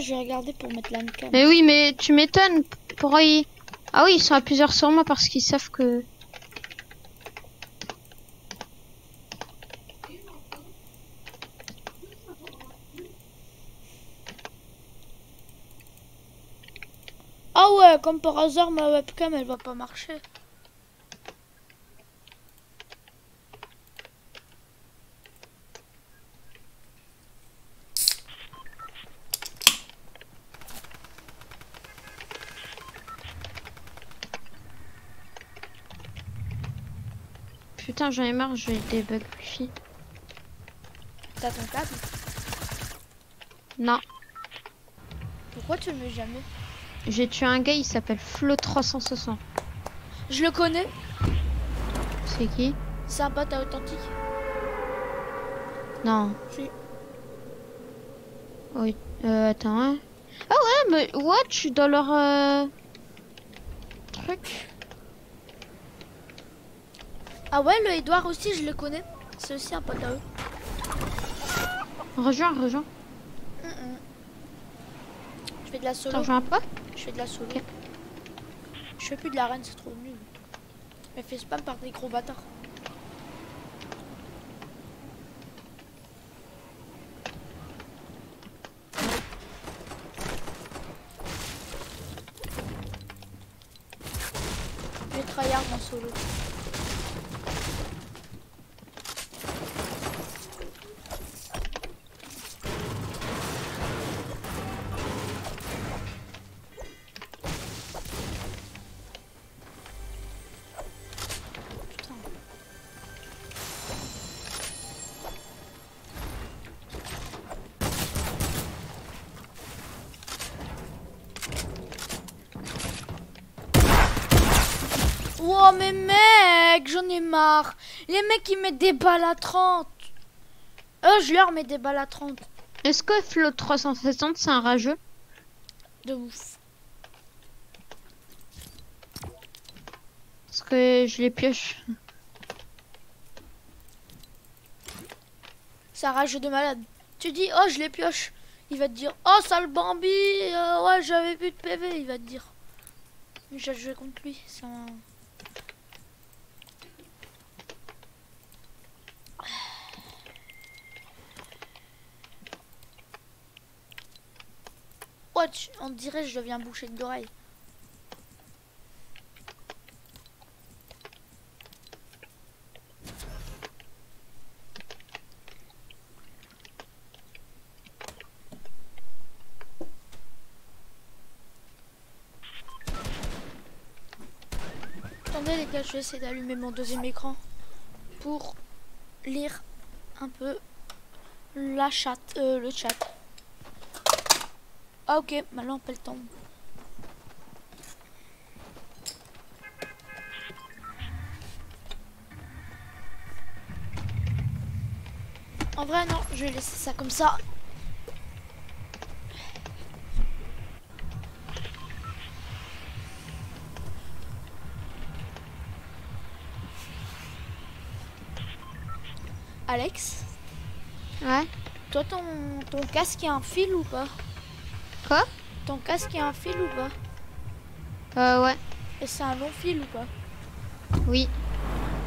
Je vais regarder pour mettre la cam. Mais oui, mais tu m'étonnes. Pourquoi ils... Ah oui, ils sont à plusieurs sur moi parce qu'ils savent que... Ah ouais, comme par hasard, ma webcam, elle va pas marcher. Putain, j'en ai marre, j'ai des bugs wifi. T'as ton câble Non, Pourquoi tu le mets jamais j'ai tué un gars, il s'appelle Flo360. Je le connais. C'est qui C'est un pote à authentique. Non. Si. Oui. Euh, attends. hein. Ah ouais, mais what Je suis dans leur euh, truc. Ah ouais, le Edouard aussi, je le connais. C'est aussi un pote à eux. Rejoins, rejoins. Mm, mm. Je fais de la solo. T'en rejoins pas Je fais de la solo. Je fais plus de l'arène, c'est trop nul. Mais fais spam par des gros bâtards. Oh mais mec, j'en ai marre. Les mecs ils mettent des balles à 30. Euh, je leur mets des balles à 30. Est-ce que Flo360 c'est un rageux? De ouf. Parce que je les pioche. Ça rage de malade. Tu dis, oh, je les pioche. Il va te dire, oh, sale Bambi. euh, ouais, j'avais plus de PV. Il va te dire. Mais J'ai joué contre lui. C'est un... On dirait que je deviens bouché d'oreille. Attendez les gars, je vais essayer d'allumer mon deuxième écran pour lire un peu la chat, euh, le chat. Ah ok, ma lampe elle tombe. En vrai non, je vais laisser ça comme ça. Alex, Ouais. toi ton, ton casque a un fil ou pas? Ton casque a un fil ou pas? Euh, ouais. Et c'est un long fil ou pas? Oui.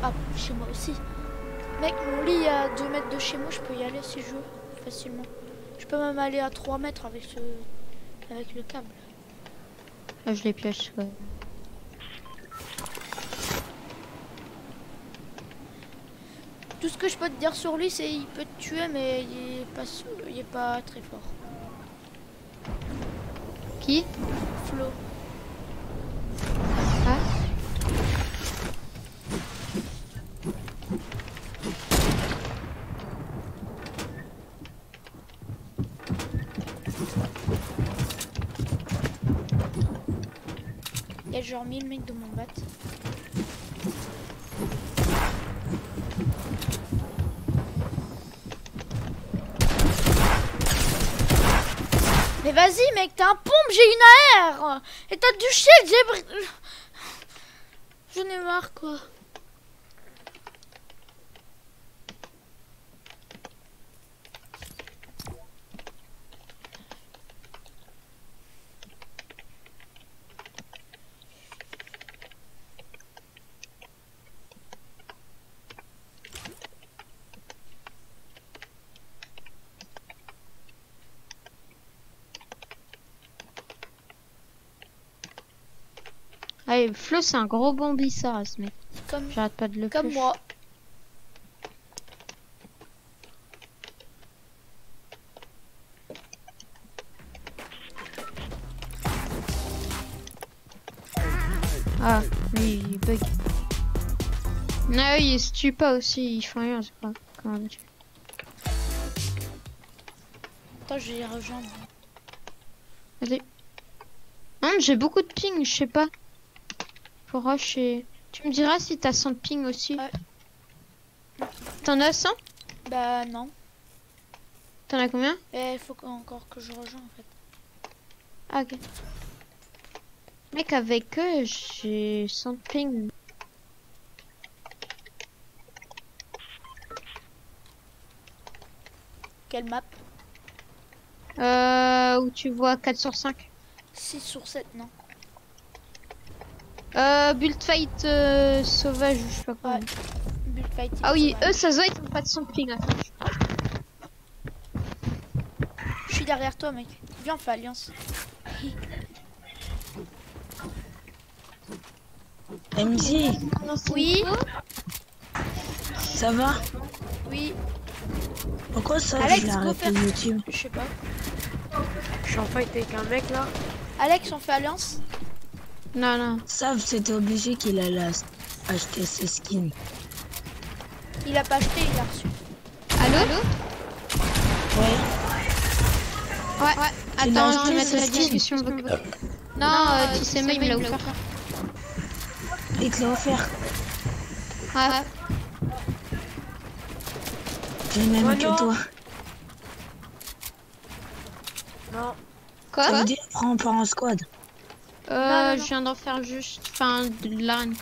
Ah, chez moi aussi. Mec, mon lit est à 2 mètres de chez moi, je peux y aller si je veux, facilement. Je peux même aller à 3 mètres avec ce avec le câble. Ah, je les pioche. ouais. Tout ce que je peux te dire sur lui, c'est il peut te tuer, mais il est pas, il est pas très fort. Qui Flo. Ah. Il y a genre 1000 mecs dans mon bat. Mais vas-y mec, t'as un j'ai une AR Et t'as du shield, j'ai... J'en ai marre quoi. Ouais, Flo, c'est un gros bombissard, ce mec. Comme, J'arrête pas de le comme push. moi. Ah, lui, il bug. Non, il se tue pas aussi, ils font rien, c'est pas. Attends, je vais les rejoindre. Vas-y. Non, mais j'ai beaucoup de ping, je sais pas. Rush et... Tu me diras si t'as 100 de ping aussi. Ouais. T'en as 100 Bah non. T'en as combien? Et il faut encore que je rejoins en fait. Ah, ok. Mec, avec eux, j'ai 100 de ping. Quelle map? Euh, où tu vois 4 sur 5. 6 sur 7, non Euh, build fight euh, sauvage, ou je sais pas quoi. Ouais. Build fight, Ah oui, eux, ça se voit, ils ont pas de 100 de ping. là. Je suis derrière toi, mec. Viens, on fait alliance. MJ, Oui, ça va? Oui, Pourquoi ça Alex, je faire- YouTube je sais pas. Je suis en fight avec un mec là. Alex, on fait alliance Non, non. Sav, c'était obligé qu'il allait ach- acheter ses skins. Il a pas acheté, il a reçu. Allô Ouais, Ouais, ouais. Attends, je vais mettre la skin discussion. Non, euh, tu sais, moi, il me l'a offert. il te l'a offert. Ouais. J'ai le même Oh que non. toi. Non. Quoi? Ça veut dire prends part en squad. Euh, Non, non, non. je viens d'en faire juste, enfin, de l'arène.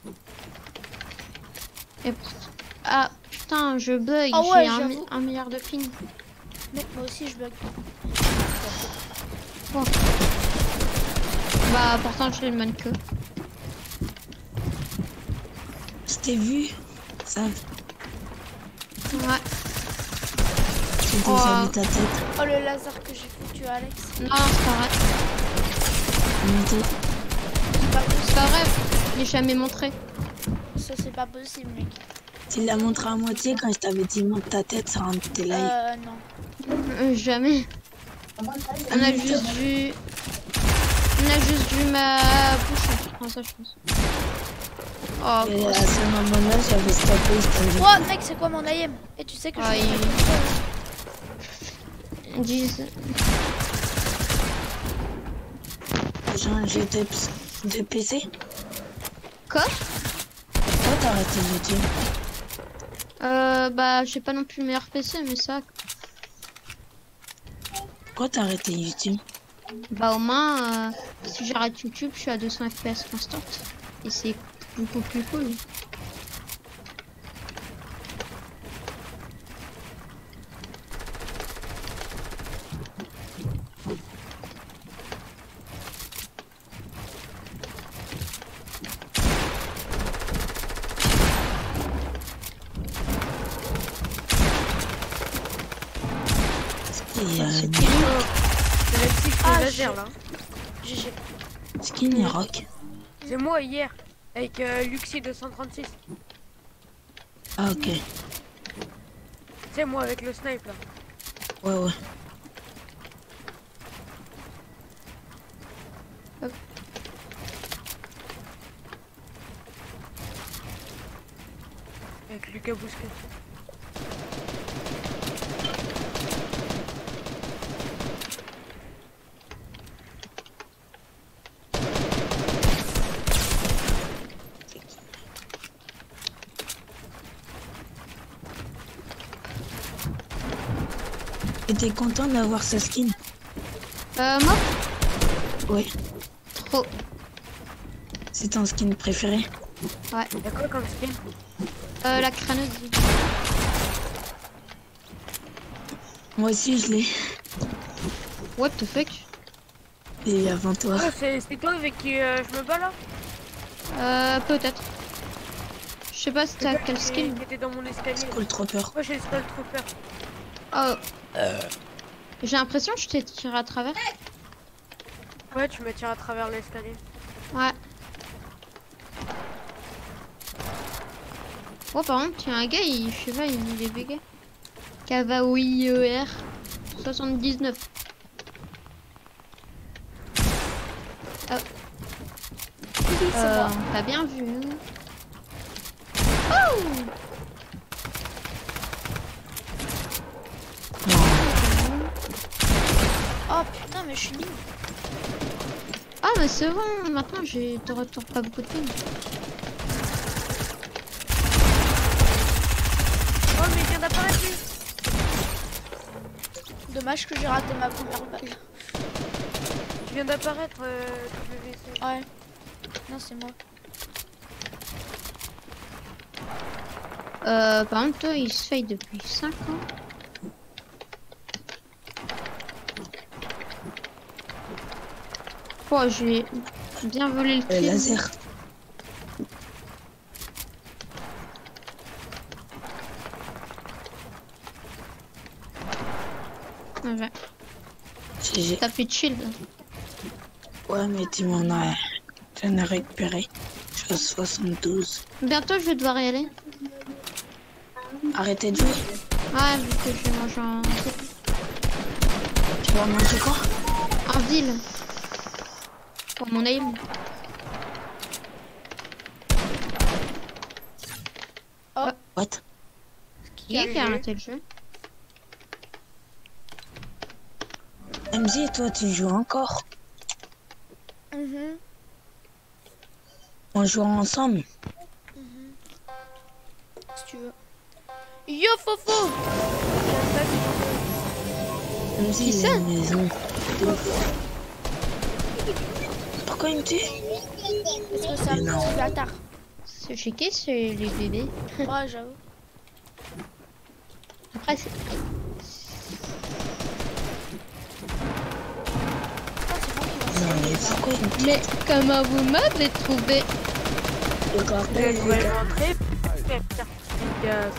Et Ah, putain, je bug, Ah ouais, j'ai un, j'avoue. mi- un milliard de ping. Mec, moi aussi, je bug. Bah, pourtant, je l'ai le même que. Je t'ai vu. Sav, Ouais. j'ai déjà Oh. vu ta tête. Oh, le laser que j'ai foutu à Alex. Non, c'est pas vrai. C'est pas vrai, je l'ai jamais montré. Ça, c'est pas possible, mec. Tu l'as montré à moitié quand je t'avais dit monte ta tête de tes lives. Euh, non. Euh, jamais. On a juste vu. On a juste vu ma bouche en faisant ça, je pense. Oh, Et gros, à ce moment-là, j'avais stoppé. Oh, mec, c'est quoi mon IM Et tu sais que je Ah, vais il- faire tout seul. 10. J'ai un jeu de, PC. Quoi? Pourquoi t'as arrêté YouTube Euh, bah, j'ai pas non plus le meilleur PC, mais ça. Pourquoi t'as arrêté YouTube Bah, au moins, euh, si j'arrête YouTube, je suis à 200 FPS constante. Et c'est beaucoup plus cool. C'est la petite Ah, laser je- là. GG. skin et rock. C'est moi hier. Avec euh, Luxi 236. Ah ok. C'est moi avec le snipe là. Ouais ouais. Avec Lucas Bousquet. T'es content d'avoir ce skin Euh, moi Ouais. Trop. C'est ton skin préféré Ouais. Y'a quoi comme skin Euh, la crâneuse. Moi aussi je l'ai. What the fuck Et avant toi. Oh, c'est toi avec qui euh, je me bats là Euh, peut-être. Je sais pas si C'est t'as quel skin. Qui était dans mon escalier. Skull Trooper. Moi j'ai le Skull Oh. Euh. J'ai l'impression que je t'ai tiré à travers. Ouais, tu me tires à travers l'escalier. Ouais. Oh, par contre, tiens, un gars, il, je sais pas, il, est bégué. Kavaoui 79. Oh. T'as euh, bien vu. Oh. Mais je suis nul. Ah, mais c'est bon, maintenant j'ai te retourne pas beaucoup de films. Oh, mais il vient d'apparaître lui. Dommage que j'ai raté ma première balle. Il vient d'apparaître, euh. Ouais. Non, c'est moi. Euh, par contre, toi, il se fait depuis 5 ans. Je vais bien voler le kill. laser. Ouais. T'as plus de shield. Ouais, mais tu m'en as. J'en ai récupéré. Je suis à 72. Bientôt, je vais devoir y aller. Arrêtez de jouer. Ouais, vu que je vais manger en, Tu vas manger quoi? En ville. Pour mon aim. What? Qui est qui a arrêté le jeu MZ, toi, tu joues encore? Mhm. On joue ensemble Si tu veux. Yo Fofo MZ, il une maison. Il me tue Parce que c'est non. petit bâtard? C'est chez qui c'est les bébés? Ouais, j'avoue. Après, c'est... C'est Non, mais pourquoi me comment vous m'avez trouvé? Le. Putain, gars.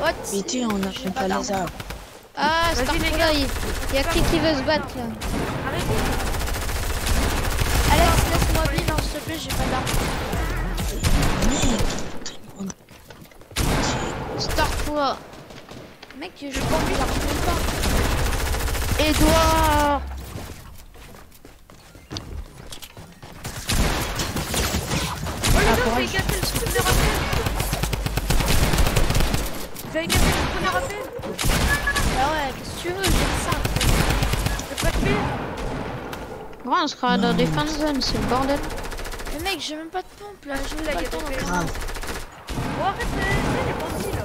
What? Mais tu, on fait pas les arbres. Ah, Vas-y, les Starfall, il y a qui qui veut se battre là Arrêtez. Alex, laisse-moi vivre, hein, s'il te plaît, j'ai pas d'arme. Mec Starfall Mec, je pas envie d'arme même pas. Edouard Oh les gars, vous gâché le premier appel. Vous avez gâché le premier appel. Ah ouais, qu'est-ce que tu veux, j'ai ça. J'ai pas de. Ouais, on sera dans des fins de zone, c'est le bordel. Mais mec, j'ai même pas de pompe là, j'ai Là, pas il y le a temps des d'en paix. faire. grave. Oh, arrête, c'est les bandits là.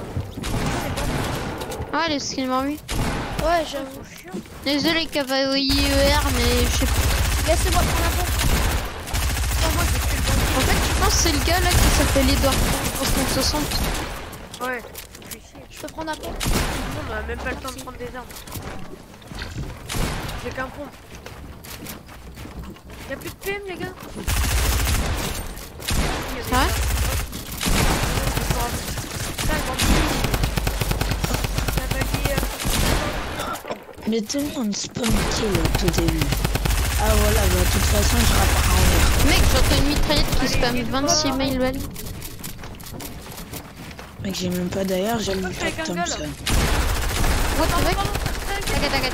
Ah, les skins m'ont mis. Ouais, j'avoue. Désolé Cavalier ER, mais je sais pas. Laissez-moi prendre la pompe. En fait, je pense que c'est le gars là qui s'appelle Edouard 360. Ouais, je suis chier. Je peux prendre la pompe Non, on a même pas le temps de prendre des armes. J'ai qu'un pompe. Y'a plus de PM les gars? C'est vrai. Mais tout le monde spawn kill au tout début. Ah voilà, bah de toute façon, je rapparais en l'air. Mec, j'entends une mitraillette qui Edouard. 26 mails balles. Mec, j'ai même pas d'ailleurs, j'ai même pas de. Thompson. What the Pardon, fuck pardon. T'inquiète, t'inquiète.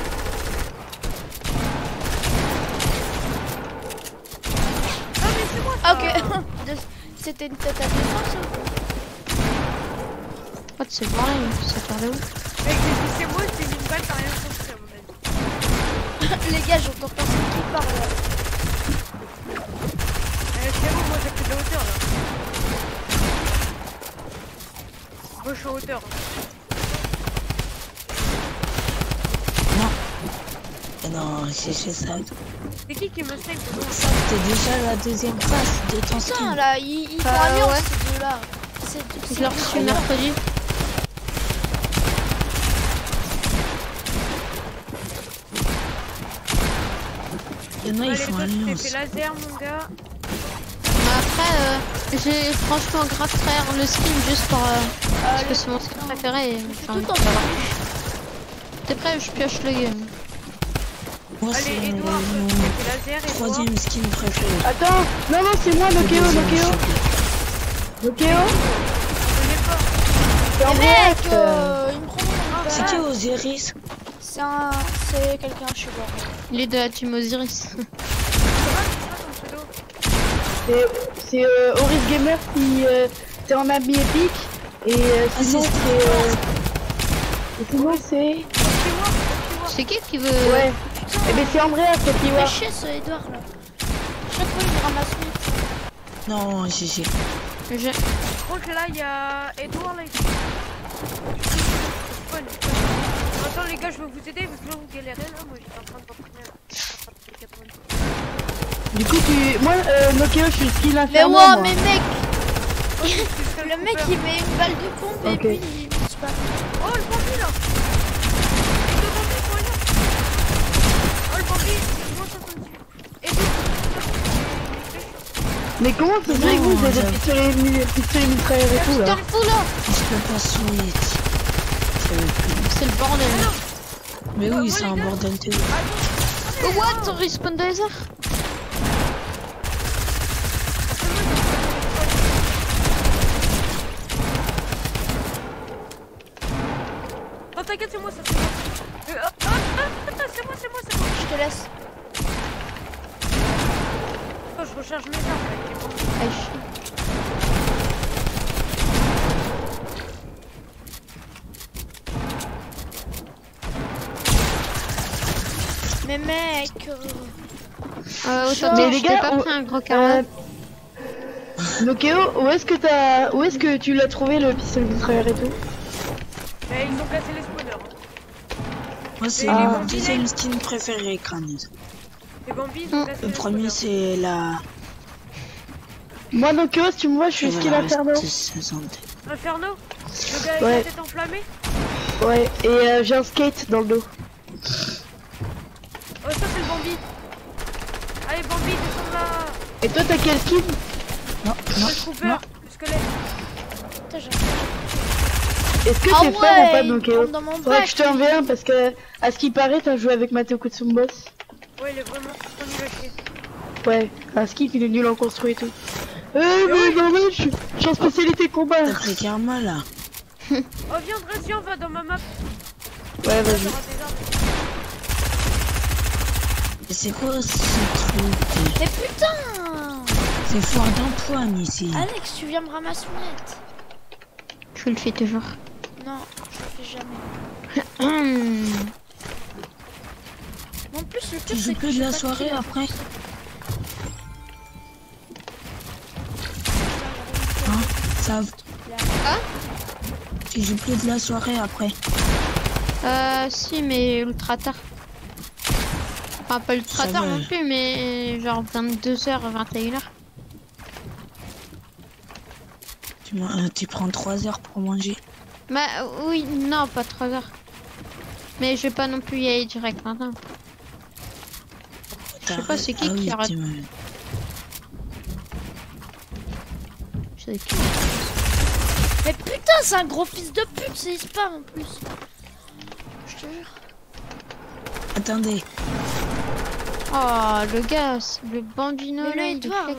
Ah mais c'est moi ça Ah ok, De- c'était une tête à défense What, c'est le bordel, ça part de où Mec, c'est moi, c'est une balle, t'as rien compris à mon avis. Les gars, j'entends personne qui parle là. Euh, c'est bon, moi j'ai pris de la hauteur là. Moi je suis en hauteur. Et non, j'ai fait ça. C'est qui qui me snipe Ça, c'était déjà la deuxième phase de ton Putain là, ils, ils font alliance ouais. ces deux là. C'est deux- reçu mercredi. Il y en a, ils font t'es alliance. fait laser mon gars. Mais après, euh, j'ai franchement grave frère le skin juste pour. euh, parce que c'est mon skin préféré. T'es prêt Je pioche le game. Moi, c'est Allez, Edouard, laser, troisième skin préféré. Attends, non, non, c'est moi, Nokeo, Nokeo. Nokeo C'est mec, euh, il me prend mon C'est qui Osiris C'est un... C'est quelqu'un, je sais pas. Il est de la team Osiris. C'est c'est, euh, Horis Gamer qui euh, c'est en ami épique et euh, Ah, sinon c'est c'est euh, et sinon c'est C'est qui qui veut. ouais et ben c'est Andrea c'est ouais. chier ce Edouard là. Chaque fois il me ramasse vite. Non, GG. Je- Je crois que là, il y a Edouard là. Fun. Attends, les gars, je vais vous aider parce que là, vous galérez là. Moi, j'étais en train de m'entraîner. Du coup tu moi euh, Nokeo je suis skill Mais infernal ouais, moi. mais mec, Le le mec il met une balle de pompe et puis il tue pas. Oh, le bandit là Les deux bandits sont là Oh, le bandit, c'est moins 78. Et deux Mais comment ça se fait que vous avez des j'avoue. pistolets mi- pistolets mitrailleurs et tout là. C'est le bordel. Mais oui, c'est un bordel de what Respawn de hasard Non, t'inquiète, c'est moi, ça c'est moi. Euh, ah, ah, ah, ah, c'est moi, c'est moi, c'est moi. Je te laisse. Oh, je recharge mes armes avec les bandits. Ah, chier. Mais mec, euh, Euh, Chaud. autant Mais dire, les je t'ai gars, pas où- pris un gros Euh, carré. Nokeo où est-ce que t'as où est-ce que tu l'as trouvé le pistolet mitrailleur et tout Mais ils ont placé les spawners. hein. Moi, c'est Et les mon bambins deuxième skin préféré, Crâneuse. Les bambis, Le premier, c'est la. Moi Nokeo si tu me vois je suis skill Voilà, inferno. reste 60. Inferno Le gars avec Ouais. la tête enflammée Ouais et euh, j'ai un skate dans le dos. Oh, ça, c'est le bambi. Allez, bambi, descends là. Et toi t'as quel skin Non, non, Le trooper, non. le squelette. putain, j'ai Est-ce que Ah t'es fort ou pas ouais, dans mon Faudrait que je te envoie un parce que à ce qui paraît t'as joué avec Mateo Kutsumbos. Ouais, il est vraiment trop nul à chier. Ouais, à ce qui il est nul en construit et tout. Eh mais non mais je suis je suis en spécialité combat. T'as pris Karma là. Oh, viens, viens, on va dans ma map. Ouais vas-y. Mais c'est quoi ce truc Mais putain C'est foire d'empoigne ici. Alex, tu viens me ramasser mon net Je le fais toujours. Non, je le fais jamais. Hum. Mais En plus, le joues c'est que plus de la soirée après Hein Ça. Ah Tu joues plus de la soirée après. Euh, si, mais ultra tard. Enfin, pas ultra tard non plus, mais genre 22h, 21h. Tu, euh, prends 3 heures pour manger. Bah, euh, oui, non, pas 3 heures. Mais je vais pas non plus y aller direct maintenant. Je sais pas, c'est qui Ah qui oui, arrête tu m'as- Je sais qui. Mais putain, c'est un gros fils de pute, c'est spam en plus. Je te jure. Attendez, Oh, le gars, le Mais là, le il est claqué.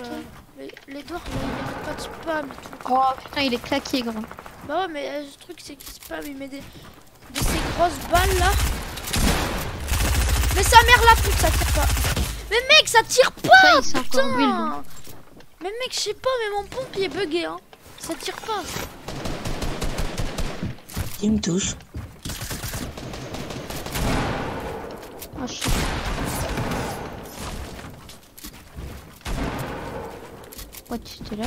le- l'Edouard, il arrête pas de spam et tout. Oh putain, il est claqué, gros. Bah ouais, mais euh, ce truc, c'est qu'il spam, il met des... de ces grosses balles là. Mais sa mère la pute, ça tire pas. Mais mec, ça tire pas, Ça, putain. Mais mec, je sais pas, mais mon pompe il est bugué, hein. Ça tire pas. il me touche. Oh, shit. Tu étais là.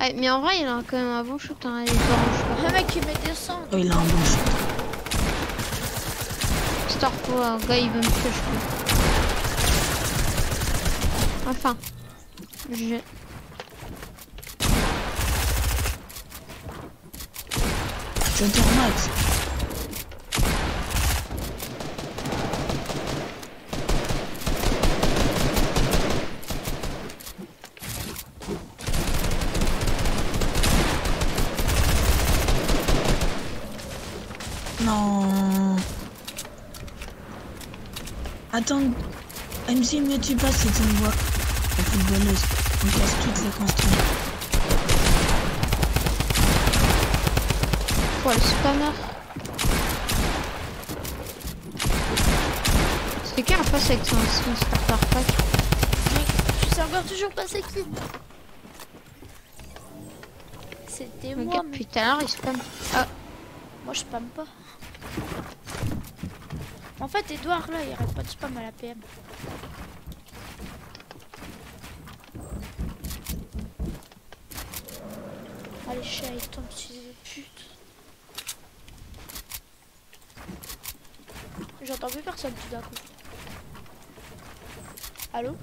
Ah, mais en vrai, il a quand même un bon shoot, hein, les oranges. Le mec, il met des sangs. Oh, il a un bon shoot. Un gars, il veut me tuer, je crois. Enfin. Je... Joker Max. Non. Attends. MC, me tue pas si tu me vois. La footballeuse. On casse toutes les constructions. quoi le spammer C'est quelqu'un en face avec son, son starter pack Mec, je sais encore toujours pas c'est qui. C'était moi, Regarde, mais l'heure il spam. Ah, moi je spamme pas. En fait, Edouard là, il arrête pas de spam à la PM. Allez, chat, il tombe, fils de pute. J'entends plus personne tout d'un coup. Allô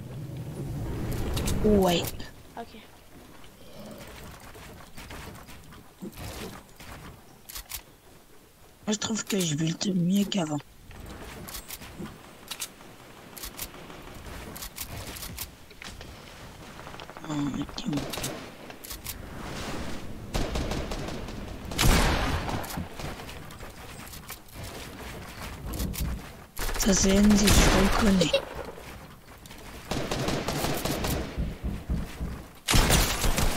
Ouais. Ok. Moi, je trouve que je build mieux qu'avant. Oh, c'est Andy, je reconnais.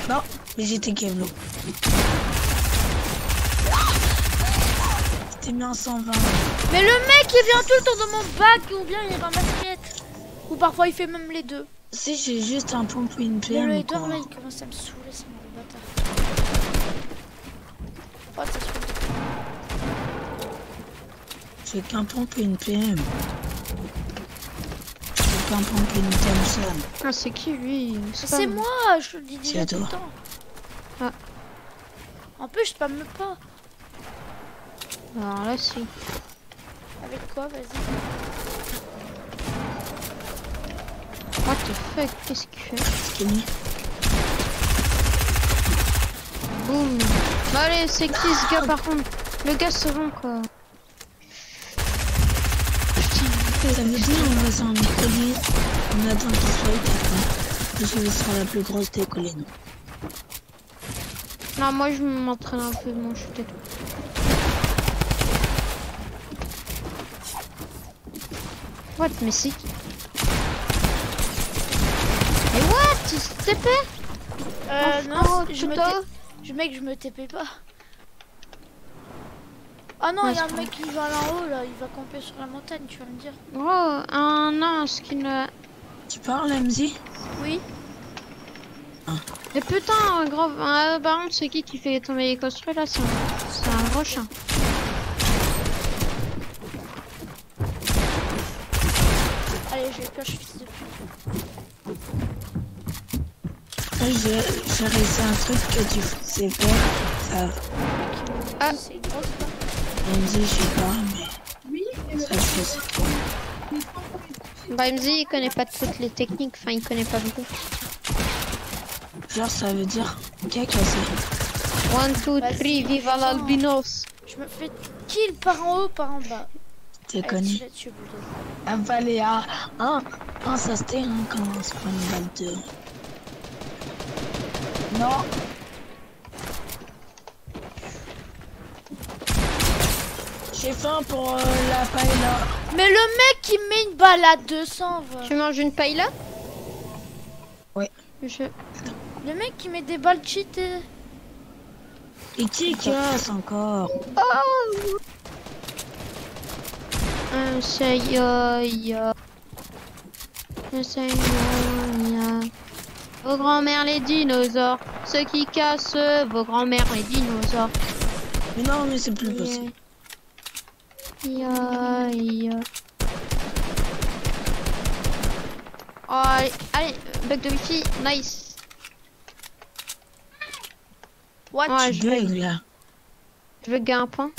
Non, mais j'étais Kevlo. T'es mis en 120. Mais le mec il vient tout le temps dans mon bac ou bien il ramasse miette. Ou parfois il fait même les deux. Si j'ai juste un pompe ou une Mais le quoi. là il commence à me saouler, c'est mon bâtard. Oh, ça se fait. J'ai qu'un pompe et une PM. J'ai qu'un pompe et une Thompson. ah c'est qui lui C'est moi, je le dis déjà C'est tout le toi. temps. Ah. En plus, je spamme pas. Alors là si. Avec quoi, vas-y. What the fuck, qu'est-ce qu'il fait Skinny. Boum Bah allez, c'est qui ce gars par contre? Le gars c'est bon quoi. Ça veut dire on va s'en coller. On attend qu'il soit éteint. Parce que ce sera la plus grosse des collées, non Non, moi je m'entraîne un peu de mon chute et tout. What, mais qui Mais what Il se TP Euh, Oh, non, oh, je me je mec, je me TP pas. Ah non, il y a un mec qui va là-haut, là. Il va camper sur la montagne, tu vas me dire. Oh, un non, un skin... euh, Tu parles, MZ Oui. Mais putain, grave, euh, par contre, c'est qui qui fait tomber les construits là? C'est un, c'est un gros chien. Allez, je pioche, fils de pute. J'ai un truc que tu sais faire. Ça, Ah. C'est grosse, quoi. MZ, je sais pas, mais. Ça, je sais. Bah, MZ, il connaît pas toutes les techniques, enfin, il connaît pas beaucoup. Genre, ça veut dire qu'il a cassé. 1, 2, Vas-y, 3, viva l'albinos Je me fais kill par en haut, par en bas. T'es connu. bulldozer. Avalé à 1. 1, ça c'était un quand on se prend une balle de. Non. J'ai faim pour euh, la paille là. Mais le mec qui met une balle à 200, va. Tu manges une paille là Ouais. Je... Le mec qui met des balles cheatées. Et qui casse encore? Un Sayoya. Un Sayoya. Vos grands-mères les dinosaures. Ceux qui cassent vos grands-mères les dinosaures. Mais non, mais c'est plus possible. Ya. Oh, allez, allez, bug de wifi, nice. What? Tu je veux, là. je veux gagner un point.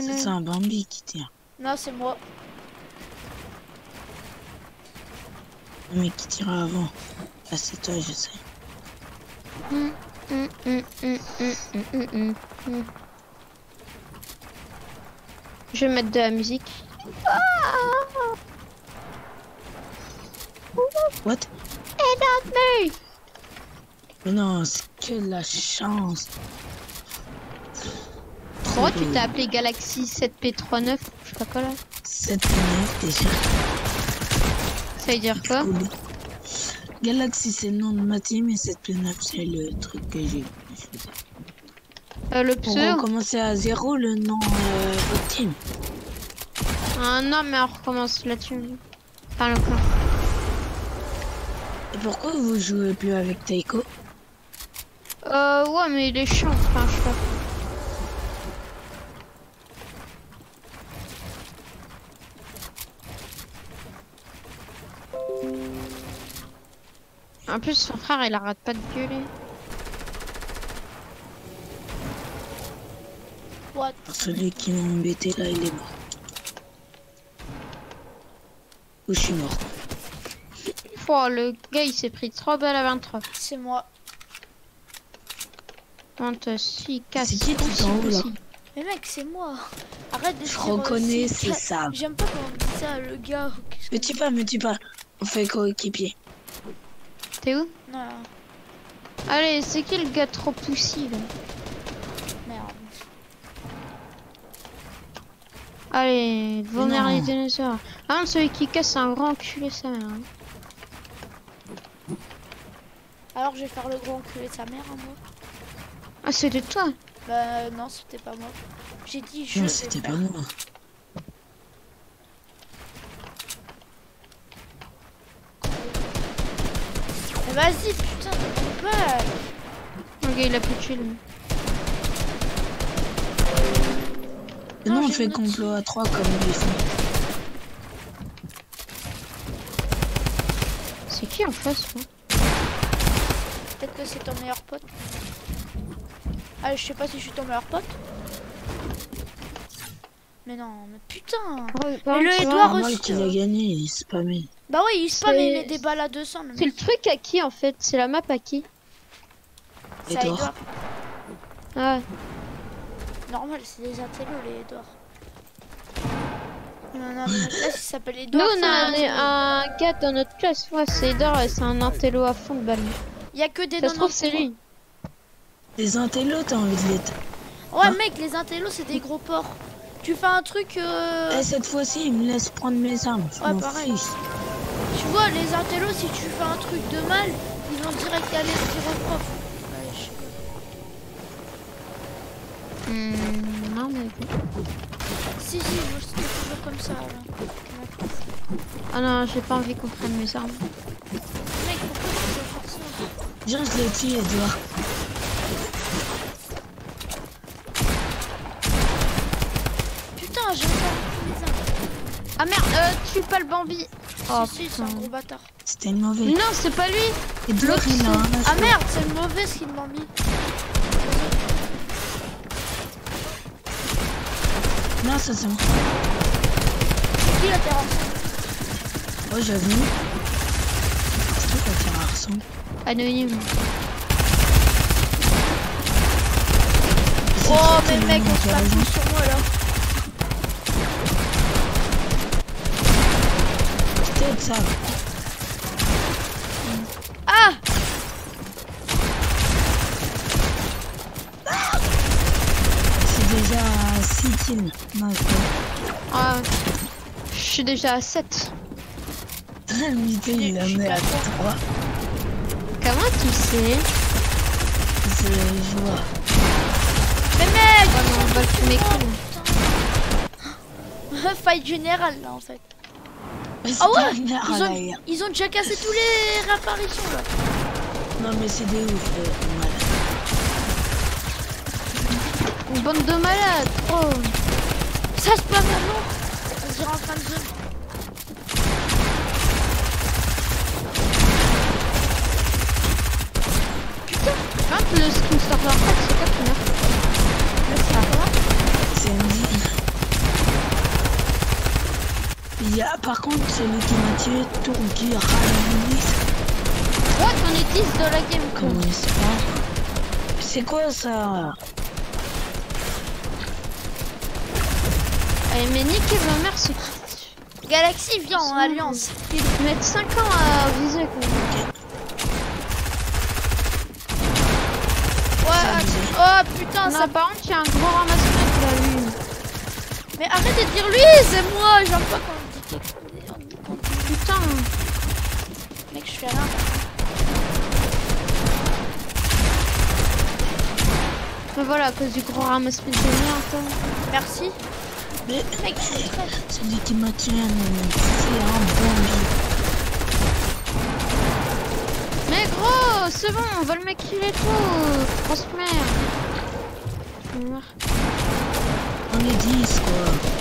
C'est un Bambi qui tire. Non, c'est moi. Mec qui tire avant? Là, c'est toi, je sais. Mm, Je vais mettre de la musique. What? Help me! Mais non, c'est que la chance. Pourquoi tu t'es appelé Galaxy 7P39 Je sais pas quoi là. 7 minutes déjà. Ça veut dire quoi? Cool. Galaxy, c'est le nom de ma team et 7P9, c'est le truc que j'ai. Euh, le Pour pseudo recommencer à zéro, le nom euh, de team. Ah non, mais on recommence là-dessus. Enfin, le clan. Et pourquoi vous jouez plus avec Taiko? Euh, ouais, mais il est chiant. Enfin, je sais pas. En plus, son frère, il arrête pas de gueuler. What? Celui qui m'a embêté là, il est mort. Ou je suis mort. Oh, le gars, il s'est pris 3 balles à 23. C'est moi. 26, 4, C'est qui tout en haut, là Mais mec, c'est moi. Arrête de Je dire, reconnais, euh, c'est ça. J'aime pas quand on dit ça, le gars. Me dis pas, me dis pas. On fait coéquipier. T'es où Non, Allez, c'est qui le gars trop poussif là merde. Allez, vomir les dinosaures. Ah non, celui qui casse, c'est un grand enculé, sa mère. hein. Alors je vais faire le gros enculé de sa mère, hein, moi. Ah, de toi Bah non, c'était pas moi. J'ai dit je. Non, c'était pas moi. Vas-y, putain, t'as pas. Ok, il a plus lui. Et Non, non, on fait complot à 3 comme lui font. C'est qui en face là Peut-être que c'est ton meilleur pote. Ah, je sais pas si je suis ton meilleur pote. Mais non, mais putain. Mais le Edouard Moi aussi, qui l'a gagné, il spammait. Bah ouais, il spam, C'est- il met des balles à 200. Le C'est le truc à qui en fait C'est la map à qui C'est à Edouard. Edouard. Ah, Normal, c'est des intellos, les Edouard. Non, non, mais notre classe, il s'appelle nous Edouard. on a un, un gars dans notre classe, ouais, c'est Edor, c'est un intello à fond de balle. Il y a que des Ça se trouve, c'est 93. lui. Les intellos, t'as envie de l'être. Ouais, Hein mec, les intellos, c'est des gros porcs. Tu fais un truc. euh, Eh, cette fois-ci, il me laisse prendre mes armes. Je Ouais, pareil. fiche. Tu vois, les intellos, si tu fais un truc de mal, ils vont direct aller le dire au prof. Ouais, je- Hmm, non, mais. Si, si, moi, c'était toujours comme ça. Là. Ah non, j'ai pas envie qu'on prenne mes armes. Mec, pourquoi tu veux faire ça Viens, je l'ai tué, Edouard. Putain, les armes. Ah merde, euh, tue pas le Bambi. Oh, si, si, c'est un gros bâtard. C'était mauvais. Non, c'est pas lui. Edouard, il a un Ah merde, c'est le mauvais ce qu'ils m'ont mis. Non, ça c'est moi. C'est qui la terre Oh, j'avoue. C'est qui la terre arson Anonyme. Oh, toi mais mec, on se tous sur moi là. Peut-être ça. Ah C'est déjà 6 kills. Non, Ah, je suis déjà à 7. le mytho, il a Je suis mis à pas 3. Comment tu sais? C'est le joueur. Mais mec Oh non, on va fumer. Fight générale là en fait. Mais c'est Ah ouais une arme, ils ont, gars. ils ont déjà cassé tous les réapparitions là. Non, mais c'est des ouf. euh. Une bande de malades. Oh. Ça se passe maintenant On dirait en fin de zone. Quand le skin sort en fait, c'est quoi qui meurt C'est Andy. Il y a, par contre, celui qui m'a tué, Tourgi Ralanis. Ouais, on est 10 de la game. Comment C'est quoi ça Allez, mais niquez ma mère, c'est qui Galaxy vient en alliance. Ils mettent 5 ans à viser quoi. Ouais, oh putain, Non, ça. par contre, il y a un gros ramassement là, lui. Mais arrêtez de dire lui, c'est moi. J'aime pas quand Putain Mec, je suis à Mais voilà, à cause du gros ramasse de merde. Merci. Mais, mec, je suis Celui bon Mais gros, c'est bon, on va le mec et tout. On se merde. On est 10 quoi.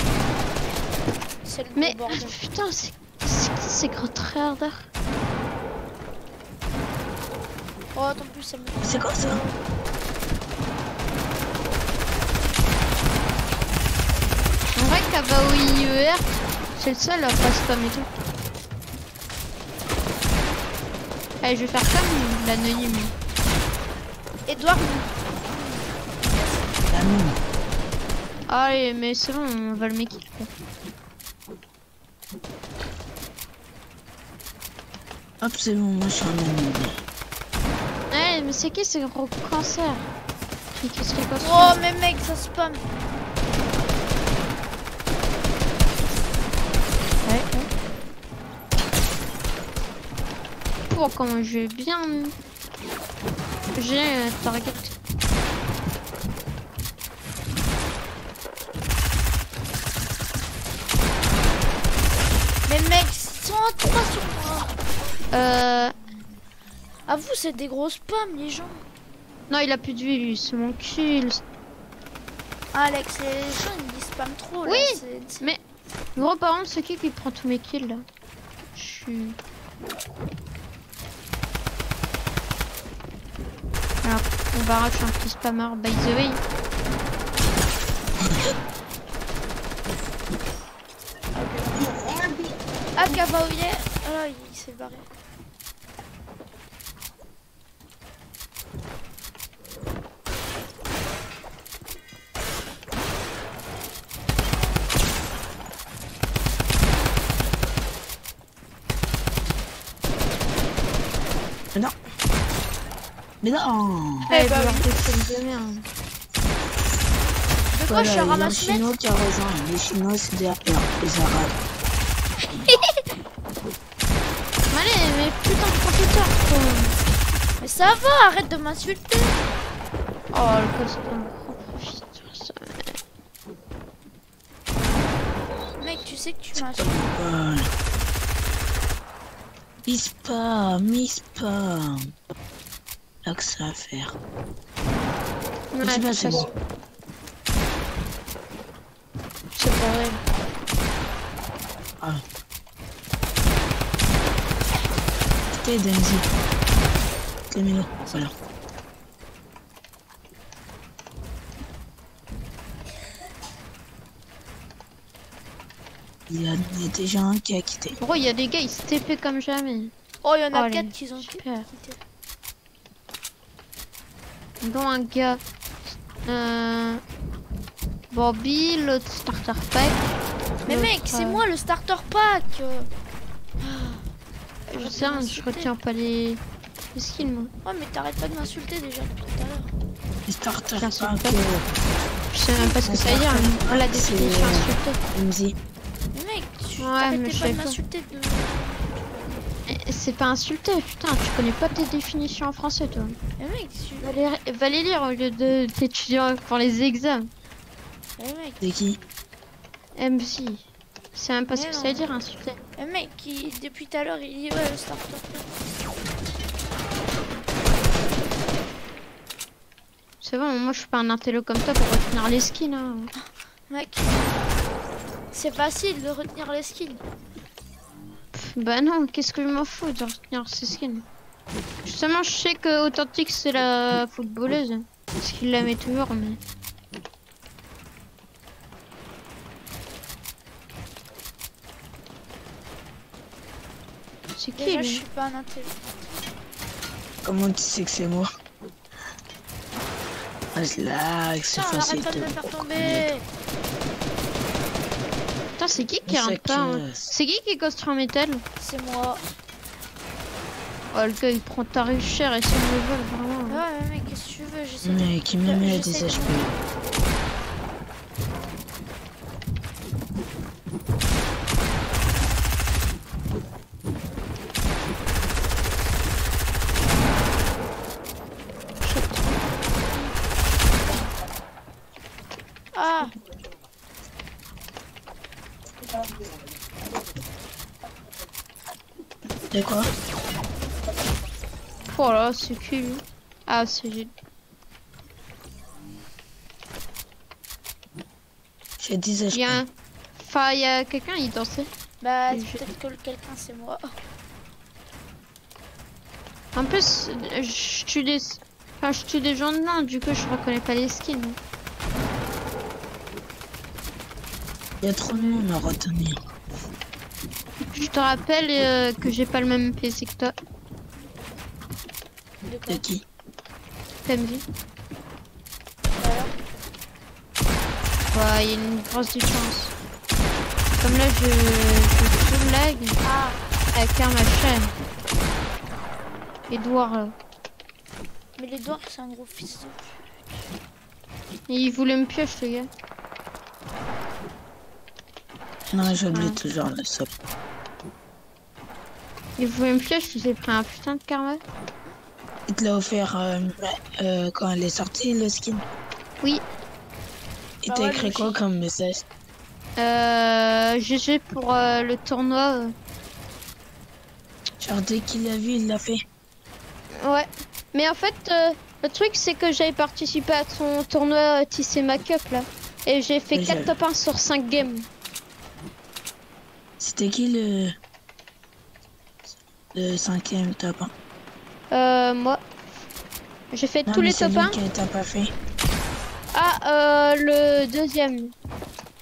Mais bordel. putain, c'est c'est qui ces gros tryharders Oh, tant plus, ça me. C'est quoi ça En vrai, Kabao IER, c'est le seul à pas spam et tout. Allez, je vais faire comme l'anonyme. Edouard. Allez, mais c'est bon, on va le quoi. Hop, c'est bon, moi je suis un ami. Eh, mais c'est qui ces gros cancers Qui qu'est-ce qu'il passe Oh, mais mec, ça spam. Ouais, ouais. Pour comment je vais bien. J'ai euh, target. Mais mec, 103 sur moi. Euh. À vous, c'est des gros spams, les gens. Non, il a plus de vie, lui, c'est mon kill. Alex, les gens, ils disent spam trop. là, Oui. Mais, gros, par contre, c'est qui qui prend tous mes kills là Je suis. Alors, on va arracher un petit spammer, by the way. Ah, Kabaoye. Ah il s'est barré. Mais non. Mais non. Eh Eh, bah bah, oui. de merde. De quoi Voilà, je suis un ramasse chinois qui a raison. Les chinois c'est derrière les arabes. Allez, mais putain de professeur, quoi. Mais ça va, arrête de m'insulter. Oh, le profiteur, ça. Mec, tu sais que tu m'insultes. Voilà. Il spam, il spam. Là que ça à faire. Ouais, C'est pas, c'est bon. C'est. Ah. C'était Denzi. Calmez-le. Voilà. Il y, a, il y a déjà un qui a quitté. Gros, il y a des gars, ils se TP comme jamais. Oh, il y en a Oh, 4 les- qui ont super. quitté. Dont un gars. Euh... Bobby, l'autre starter pack. Mais mec, c'est euh, moi le starter pack. euh. Je sais, rien, je retiens pas les, les skins, moi. Oh, mais t'arrêtes pas de m'insulter déjà depuis tout à l'heure. Les sûr, pack, euh, Je sais même pas ce que ça veut dire. hein. La définition insultée. Ouais, mais t'arrêtais je pas de sais pas. m'insulter de. Eh, C'est pas insulté, putain, tu connais pas tes définitions en français, toi. Mais mec, tu. Va les, va les lire au lieu de t'étudier pour les examens. Mais mec, C'est qui? MC. C'est même pas ce que non. ça veut dire, insulter. mec, il- depuis tout à l'heure, il dit ouais, le starter. C'est bon, moi je suis pas un intello comme toi pour retenir les skins. Hein. Mec, c'est facile de retenir les skins. Bah non, qu'est-ce que je m'en fous de retenir ces skins Justement, je sais que Authentique c'est la footballeuse. Parce qu'il la met toujours, mais. C'est qui Déjà, je suis pas un intello. Comment tu sais que c'est moi Ah, je lag, c'est facile arrête pas de me faire tomber. Putain, c'est qui qui ça pas hein casse. C'est qui qui construit en métal C'est moi. Oh, le gars il prend tarif cher et c'est me vol vraiment. Ouais, mais mec, qu'est-ce que tu veux J'essaie de. Mais qui me met à des de- HP. Quoi Oh là, c'est cul. Ah, c'est. J'ai 10 Il y a un... Enfin, il y a quelqu'un, il dansait. Bah, Je- peut-être que le quelqu'un c'est moi. En plus, je tue des... Enfin, je tue des gens de loin, du coup, je reconnais pas les skins. Il y a trop de monde à retenir. Je te rappelle euh, que j'ai pas le même PC que toi, De quoi qui. Alors Ouais, il y a une grosse différence. Comme là, je, je full lag Ah, avec un machin. Edouard, là. mais l'Edouard c'est un gros fils de... Il voulait me pioche, le gars. Non, j'oublie Ouais. toujours le sop. Il voulait me il s'est pris un putain de karma. Il te l'a offert euh, euh, quand elle est sortie, le skin. Oui. Il Bah t'a ouais, écrit quoi comme message Euh, GG pour euh, le tournoi. Genre dès qu'il l'a vu, il l'a fait. Ouais. Mais en fait, le truc, c'est que j'avais participé à son tournoi euh, Tissé Ma Cup, là. Et j'ai fait Oui, 4 j'avais- top 1 sur 5 games. C'était qui le... Le cinquième top 1 Euh, moi. J'ai fait Non, tous les top lui 1. qui t'a pas fait. Ah, euh, le deuxième.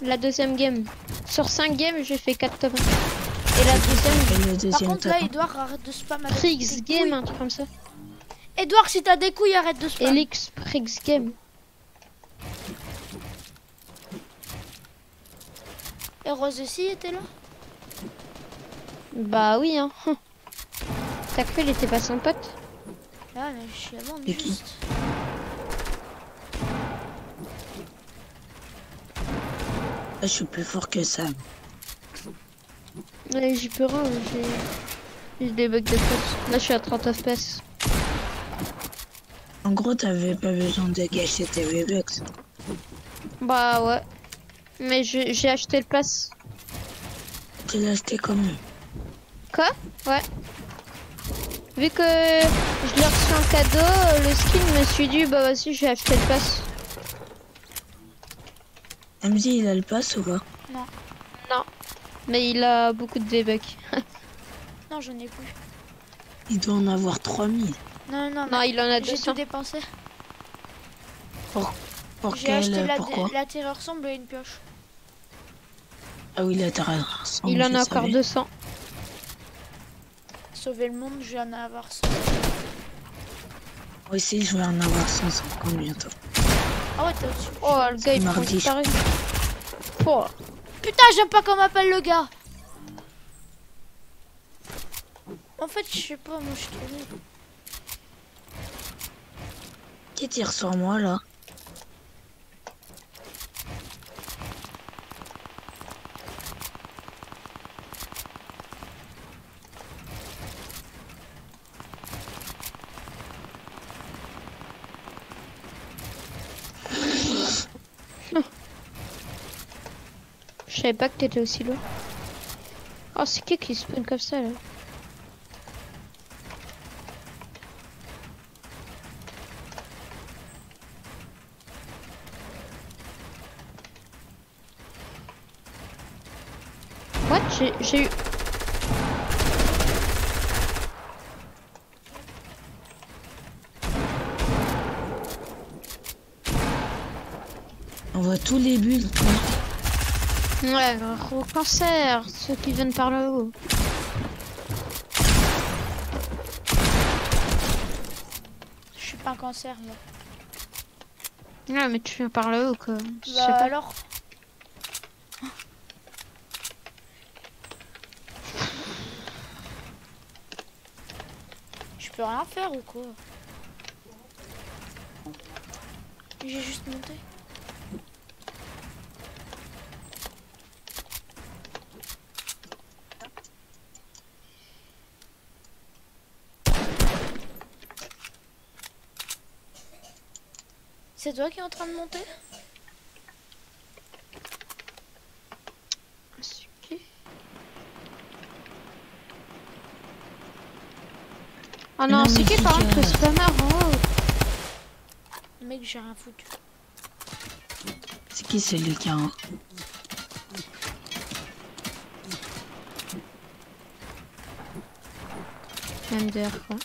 La deuxième game. Sur 5 games, j'ai fait 4 top 1. Et la deuxième, Et le Par deuxième contre top là, 1. Edouard arrête de spam avec Prix Game, un truc comme ça. Edouard, si t'as des couilles, arrête de spam. Elix Prix Game. Et Rose aussi était là? Bah oui, hein. T'as cru, il était pas son pote Ah, mais je suis avant, Et qui juste. Là, je suis plus fort que ça. Ouais, j'y peux rien, j'ai... Des bugs de potes. Là, je suis à 30 FPS. En gros, t'avais pas besoin de gâcher tes V-Bucks. Bah ouais. Mais je- j'ai acheté le pass. Tu l'as acheté comment Quoi? Ouais. Vu que je l'ai reçu en cadeau, euh, le skin, je me suis dit, bah vas-y, je vais acheter le pass. MZ, il a le pass ou pas? Mais il a beaucoup de V-Bucks. Non, j'en ai plus. Il doit en avoir 3000. Non, non, Non, il en a j'ai 200. tout dépensé. Pour J'ai quel... acheté la, Pourquoi? la terreur semble et une pioche. Ah oui, la terre Il en a encore 200. Sauver le monde, je vais en avoir 100. Moi aussi, je vais en avoir 150 bientôt. Ah ouais, t'es au-dessus. Oh, le gars, il Mardi. disparu. Oh. Putain, j'aime pas comment m'appelle le gars. En fait, je sais pas, moi je. Qui tire sur moi, là Je savais pas que t'étais aussi loin. Oh, c'est qui qui spawn comme ça là What J'ai j'ai eu. On voit tous les bulles. Ouais, gros cancer, ceux qui viennent par le haut. Je suis pas un cancer, moi. Ouais, mais tu viens par le haut quoi. Bah pas. alors Je peux rien faire ou quoi? J'ai juste monté. toi qui est en train de monter? Oh non, c'est qui par contre, c'est pas marrant. Mec, j'ai rien foutu. C'est qui c'est Lucas Thunder, quoi.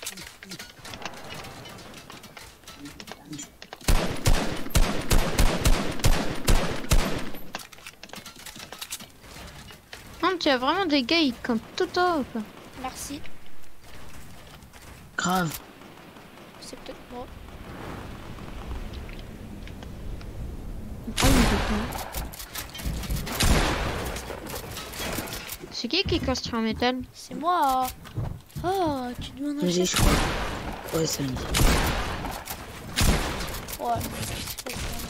Quoi. Non, tu as vraiment des gars, ils campent tout quoi. Merci. Grave. C'est peut-être moi. Putain. C'est qui qui construit en métal? C'est moi. Oh, tu demandes un chef. je crois. Ouais, ça me dit. Ouais, mec, c'est pas grave.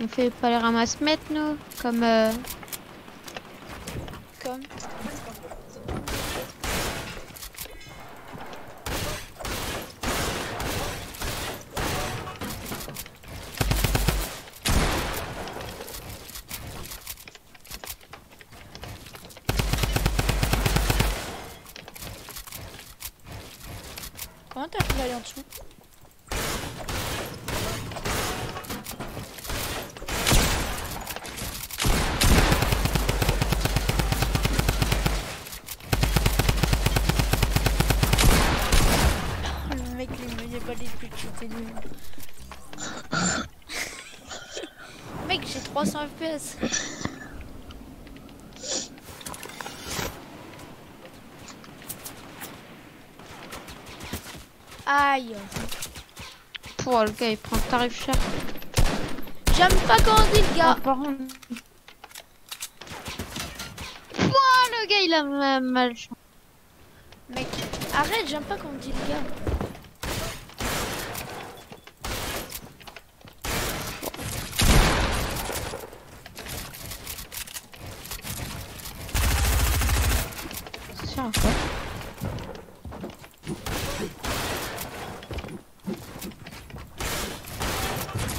On fait pas les ramasse-mètres nous Comme euh... Comme. Comment t'as pu aller en dessous Le mec, il me dit pas les plus cheatés du monde. mec, j'ai 300 FPS. Aïe. Pour le gars il prend le tarif cher. J'aime pas quand on dit le gars. par contre. Pouah, le gars il a ma- mal. Mec, arrête, j'aime pas quand on dit le gars. C'est sûr, quoi.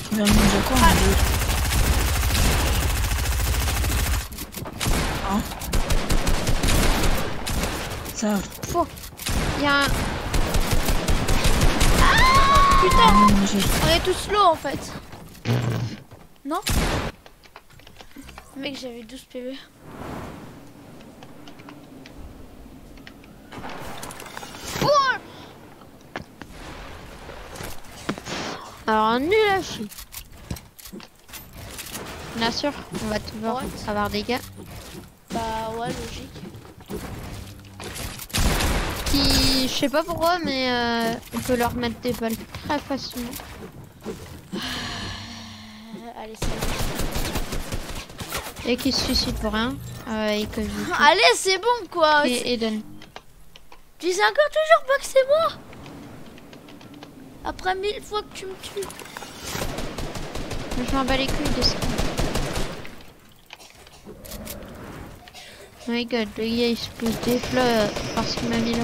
Tu vas manger quoi en deux Hein Ça, Pouah. Il y a un. Putain, on va manger. on est tous low en fait. Non Mec, j'avais 12 PV. Alors, nul à chier. Bien sûr, on va toujours Ouais. avoir des gars Bah ouais, logique. qui, je sais pas pourquoi, mais euh, on peut leur mettre des balles très facilement. Allez, c'est Et qui se suicident pour rien. Euh, et que je... Allez, c'est bon quoi. Et Eden. Tu sais encore toujours pas que c'est moi Après mille fois que tu me tues. Je m'en bats les couilles de ça. Oh my god, le gars il se pousse des fleurs parce qu'il m'a mis là.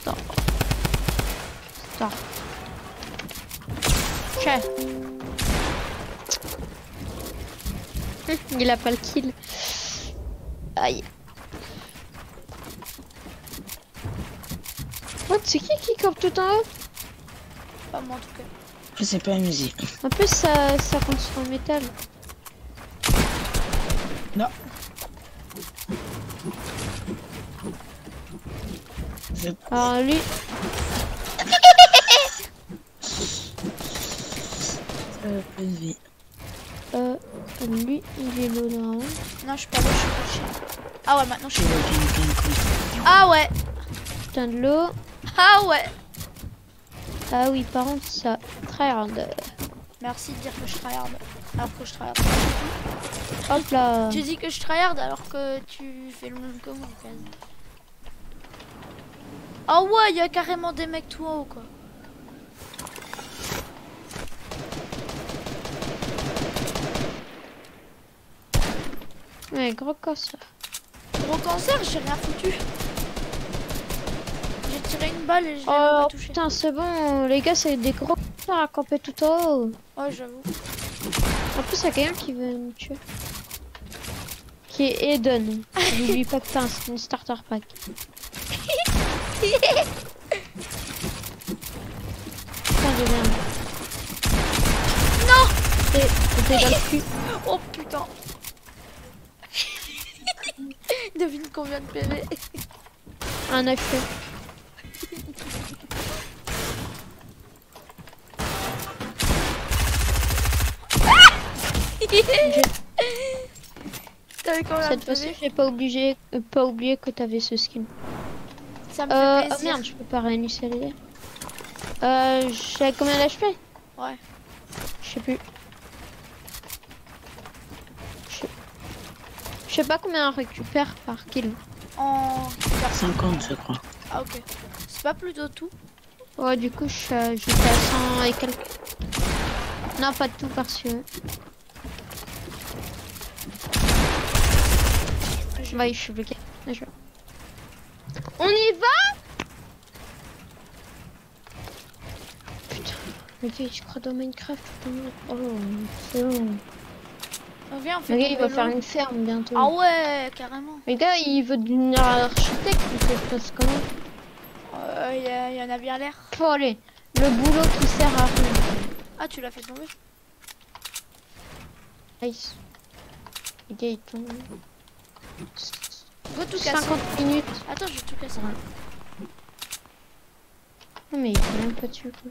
Stop. Stop. Chef. Il a pas le kill. Aïe. What, c'est qui qui campe tout en haut? Pas moi en tout cas. Je sais pas amuser. En plus, ça, ça construit en métal. Non. Je... Alors lui, Euh, pas de vie. euh, lui, il est hein. Non, je suis pas là, je suis couché. Ah ouais, maintenant je Je suis. Ah ouais, Putain de l'eau. ah ouais. Ah oui, par contre, ça tryhard. Merci de dire que je tryhard. Alors que je tryhard. Hop là. Tu dis que je tryhard alors que tu fais le même que moi, quasi. Ah ouais, il y a carrément des mecs tout en haut quoi. Ouais, gros cancer. Gros cancer, j'ai rien foutu. J'ai tiré une balle et je l'ai Oh pas touché. putain, c'est bon, les gars, c'est des gros cancers à camper tout en haut. Ouais, j'avoue. En plus, il y a quelqu'un qui veut me tuer. qui est Eden. N'oublie pas que t'as un starter pack. Putain de merde. Non T'es t'es dans le cul. Oh putain Devine combien de PV Un HP. T'avais combien Cette fois-ci, j'ai pas obligé, euh, pas oublié que t'avais ce skin. Ça me Euh, fait oh merde, je peux pas réinitialiser. Euh, j'ai combien d'HP Ouais. Je sais plus. Je sais- Je sais pas combien on récupère par kill. En... 50, je crois. Ah ok. C'est pas plutôt tout Ouais, du coup, je suis à, j'étais à 100 et quelques. Non, pas de tout parce que. Bah, je suis bloqué. Je- On y va Putain, gars, je crois dans Minecraft. Oh, c'est bon. On fait Le gars, tomber il va faire une ferme bientôt. Ah ouais, carrément. Le gars, il veut devenir architecte ça se passe comment Euh, Il y, en a bien l'air. Faut aller. Le boulot qui sert à rien. Ah, tu l'as fait tomber Nice. Le gars, il tombe. Go tout casser. 50 minutes. Attends, je vais tout casser. Non mais il faut même pas tuer quoi.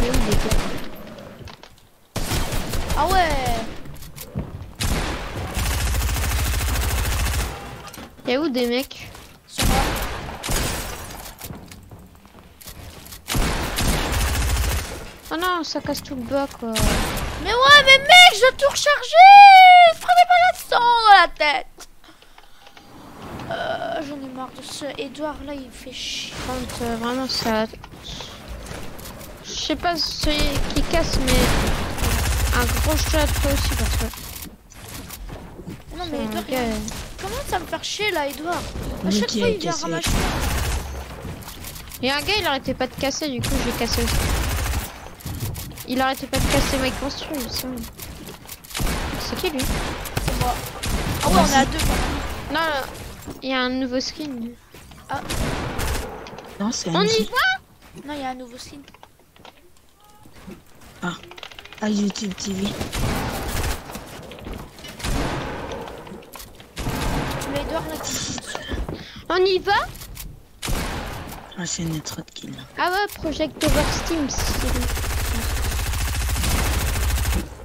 Mais où les gars Ah ouais Y'a où des mecs Sur moi. Oh non, ça casse tout le bas quoi. Mais ouais, mais mec, je dois tout recharger Prenez pas la sang dans la tête euh, J'en ai marre de ce Edouard là, il me fait chier. Quand euh, vraiment ça. Je sais pas celui qui casse mais un gros shot à toi aussi parce que. Non mais Edouard, il- comment ça me faire chier là, Edouard À chaque fois, a il vient ramasser. Et un gars il arrêtait pas de casser du coup j'ai cassé aussi. Il arrêtait pas de casser ma construit. C'est qui lui C'est moi. Ah ouais, on est à deux. Non, non, il y a un nouveau skin. Non, c'est On y va Non, il y a un nouveau skin. À YouTube TV. On y va? Enchaîner trop de kills. Ah ouais, Project Over Steam. c'est-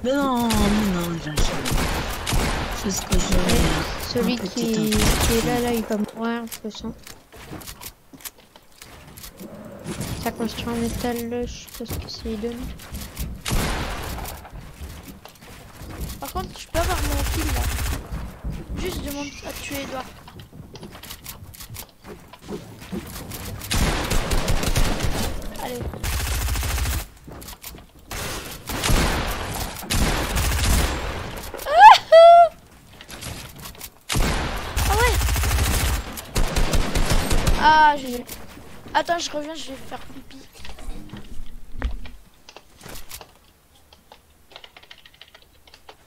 Mais non, mais non, j'enchaîne. C'est ce que je. Celui qui, qui est là, là, il va mourir, je le sens. Ça construit en métal, je sais pas ce que lui donne. Contre, je peux avoir mon kill là. Juste demande à tuer Edouard. Allez. Ah ouais Ah j'ai... Attends, je reviens, je vais faire pipi.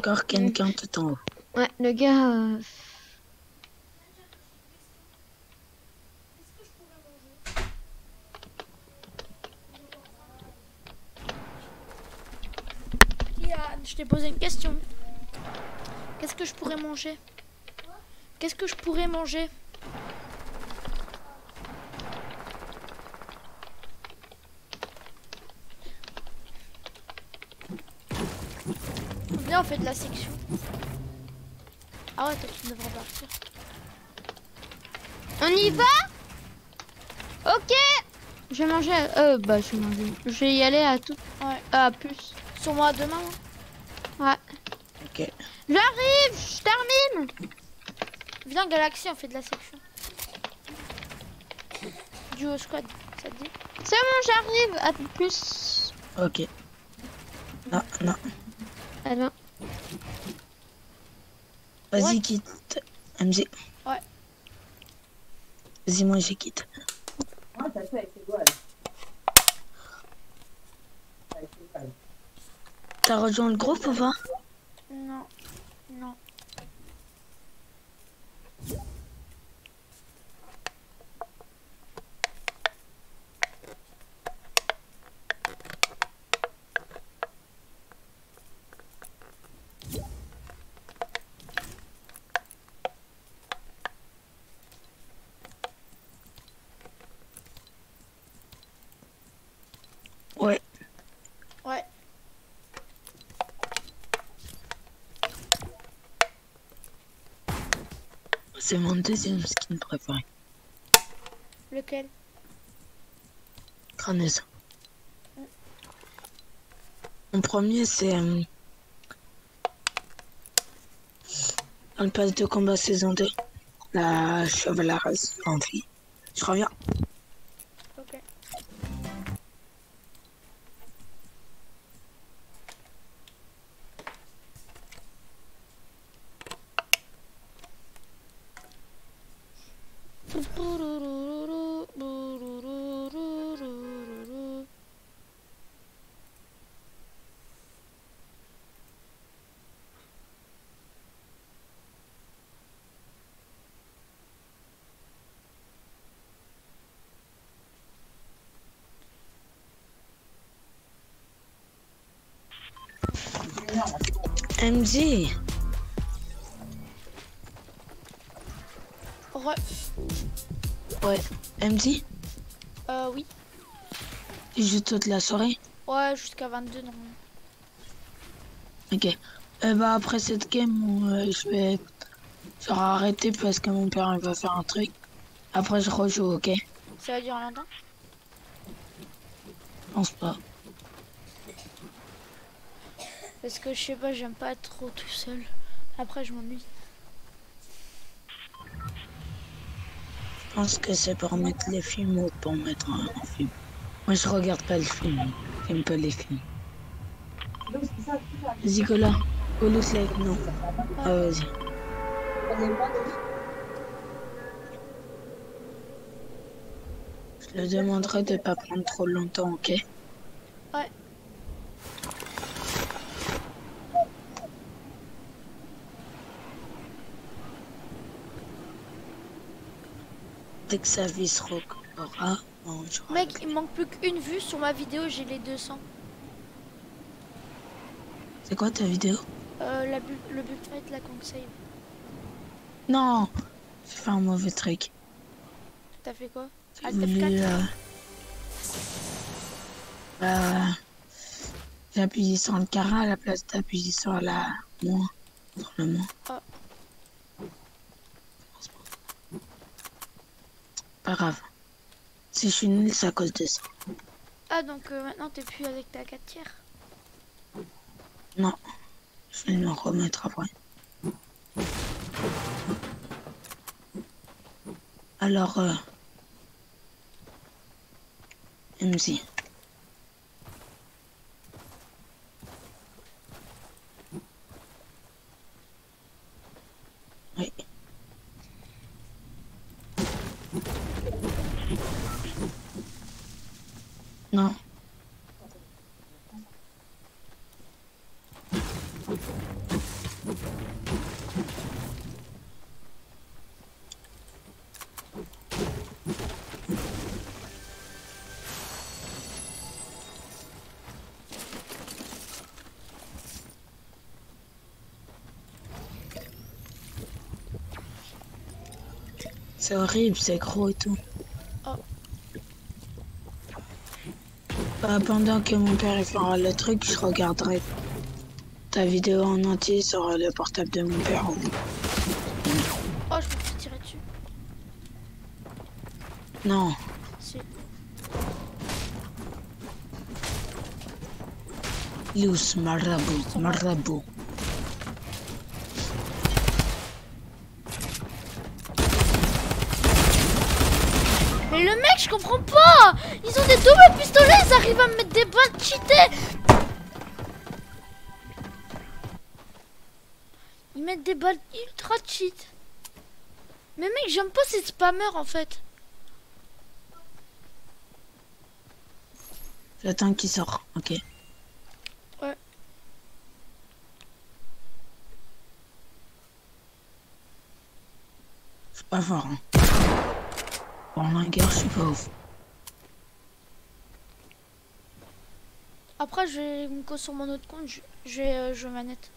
Encore quelqu'un tout en haut. Ouais, le gars. euh, je t'ai posé une question. Qu'est-ce que je pourrais manger? Qu'est-ce que je pourrais manger? De la section. Ah ouais, toi tu devrais partir. On y va? Ok Je vais manger. Euh, bah, je vais manger. Je vais y aller à tout. Ouais. À plus. Sur moi demain. hein. Ouais. Ok. J'arrive, je termine. Viens, Galaxy, on fait de la section. Duo squad, ça te dit? C'est bon, j'arrive. À plus. Ok. Non, non. Ah non. Vas-y, Ouais. quitte. MZ. Ouais. Vas-y, moi, j'ai quitte. T'as rejoint le groupe ou pas Non. Non. Ouais. Ouais. C'est mon deuxième skin préféré. Lequel? Crâneuse. Mon premier, c'est. euh, dans le pass de combat saison 2. La chevaleuse en vie. Je reviens. MZ. Re... Ouais. MZ. Euh, oui. Tu joues toute la soirée? Ouais, jusqu'à 22 normalement. Ok. Euh, bah après cette game, euh, je vais je vais arrêter parce que mon père il va faire un truc. Après je rejoue, ok? Je Ça va durer longtemps? Pense pas. Parce que je sais pas, j'aime pas être trop tout seul. Après, je m'ennuie. Je pense que c'est pour mettre les films ou pour mettre un, film. Moi je regarde pas les films. J'aime pas les films. Vas-y Cola. Go loot like non. Ah vas-y. Je le demanderai de pas prendre trop longtemps, ok Ouais. Vie se aura, Mec, il manque plus qu'une vue sur ma vidéo, j'ai les 200. C'est quoi ta vidéo? Euh, la bu- le but fight, la save. Non J'ai fait un mauvais truc. T'as fait quoi? J'ai Ah, voulu... F4 euh, euh, J'ai appuyé sur le carré à la place d'appuyer sur la moins. Sur le moins. Ah. Pas grave. Si je suis nul, c'est à cause de ça. Ah, donc euh, maintenant t'es plus avec ta 4 tiers. Non. Je vais me remettre après. Alors, euh... MC. C'est horrible, c'est gros et tout. Oh. Bah, pendant que mon père fera le truc, je regarderai ta vidéo en entier sur le portable de mon père. Oh, je me suis tiré dessus. Non, Si. Marabout Marabout. Mais le mec, je comprends pas Ils ont des doubles pistolets, ils arrivent à me mettre des balles cheatées Ils mettent des balles ultra cheat. Mais mec, j'aime pas ces spammers en fait. J'attends qu'il sort, ok. Ouais. C'est pas fort, hein. Pour la guerre, je suis pas ouf. Après, je me co sur mon autre compte, je, je euh, jouer manette.